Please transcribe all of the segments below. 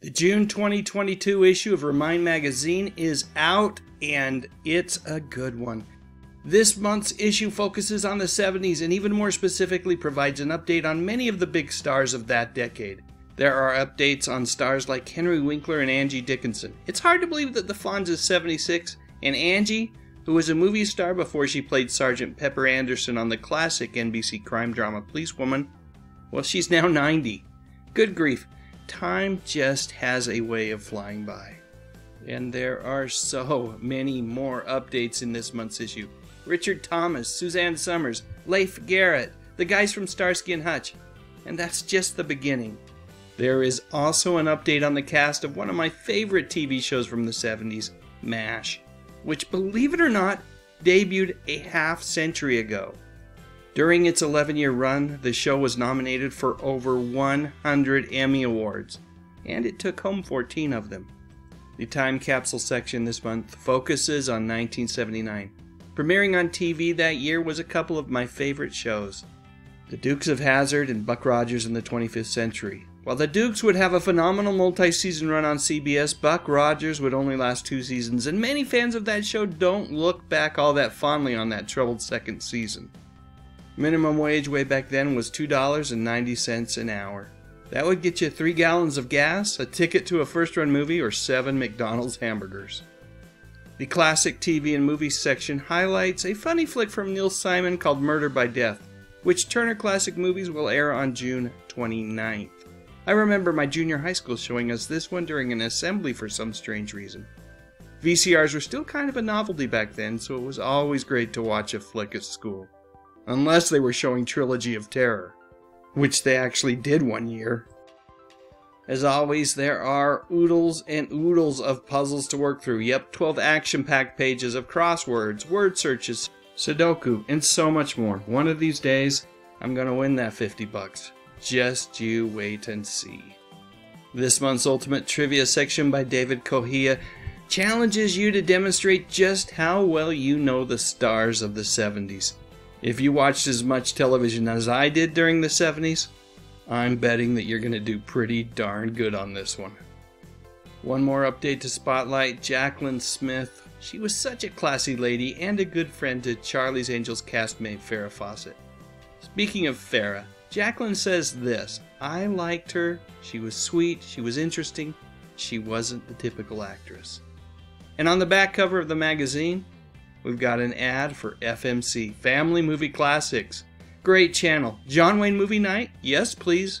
The June 2022 issue of Remind Magazine is out, and it's a good one. This month's issue focuses on the 70s and, even more specifically, provides an update on many of the big stars of that decade. There are updates on stars like Henry Winkler and Angie Dickinson. It's hard to believe that the Fonz is 76, and Angie, who was a movie star before she played Sergeant Pepper Anderson on the classic NBC crime drama Police Woman, well, she's now 90. Good grief time just has a way of flying by. And there are so many more updates in this month's issue. Richard Thomas, Suzanne Somers, Leif Garrett, the guys from Starsky and Hutch. And that's just the beginning. There is also an update on the cast of one of my favorite TV shows from the 70s, MASH, which, believe it or not, debuted a half century ago. During its 11 year run, the show was nominated for over 100 Emmy Awards, and it took home 14 of them. The time capsule section this month focuses on 1979. Premiering on TV that year was a couple of my favorite shows The Dukes of Hazzard and Buck Rogers in the 25th Century. While the Dukes would have a phenomenal multi season run on CBS, Buck Rogers would only last two seasons, and many fans of that show don't look back all that fondly on that troubled second season. Minimum wage way back then was $2.90 an hour. That would get you three gallons of gas, a ticket to a first run movie, or seven McDonald's hamburgers. The classic TV and movies section highlights a funny flick from Neil Simon called Murder by Death, which Turner Classic Movies will air on June 29th. I remember my junior high school showing us this one during an assembly for some strange reason. VCRs were still kind of a novelty back then, so it was always great to watch a flick at school unless they were showing Trilogy of Terror, which they actually did one year. As always, there are oodles and oodles of puzzles to work through. Yep, 12 action packed pages of crosswords, word searches, Sudoku, and so much more. One of these days, I'm gonna win that 50 bucks. Just you wait and see. This month's Ultimate Trivia section by David Kohia challenges you to demonstrate just how well you know the stars of the 70s. If you watched as much television as I did during the 70s, I'm betting that you're going to do pretty darn good on this one. One more update to Spotlight Jaclyn Smith. She was such a classy lady and a good friend to Charlie's Angels castmate Farrah Fawcett. Speaking of Farrah, Jacqueline says this I liked her, she was sweet, she was interesting, she wasn't the typical actress. And on the back cover of the magazine, We've got an ad for FMC, Family Movie Classics. Great channel. John Wayne Movie Night? Yes, please.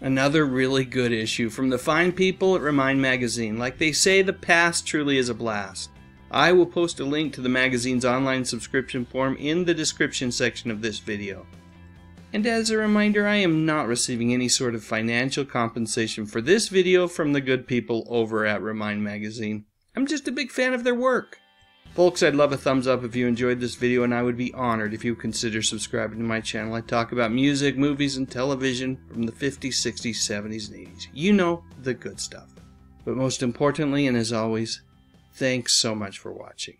Another really good issue from the fine people at Remind Magazine. Like they say, the past truly is a blast. I will post a link to the magazine's online subscription form in the description section of this video. And as a reminder, I am not receiving any sort of financial compensation for this video from the good people over at Remind Magazine. I'm just a big fan of their work. Folks, I'd love a thumbs up if you enjoyed this video, and I would be honored if you consider subscribing to my channel. I talk about music, movies, and television from the 50s, 60s, 70s, and 80s. You know, the good stuff. But most importantly, and as always, thanks so much for watching.